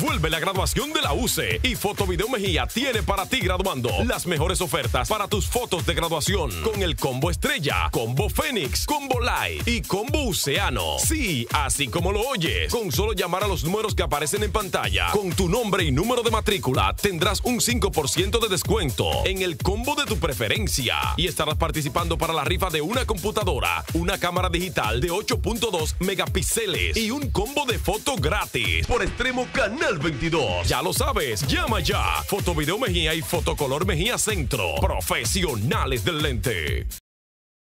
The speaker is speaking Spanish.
Vuelve la graduación de la UCE y Fotovideo Mejía tiene para ti graduando las mejores ofertas para tus fotos de graduación con el combo estrella, combo Fénix, combo Light y combo Oceano. Sí, así como lo oyes, con solo llamar a los números que aparecen en pantalla con tu nombre y número de matrícula tendrás un 5% de descuento en el combo de tu preferencia y estarás participando para la rifa de una computadora, una cámara digital de 8.2 megapíxeles y un combo de foto gratis por Extremo Canal 22. Ya lo sabes, llama ya. Fotovideo Mejía y Fotocolor Mejía Centro. Profesionales del lente.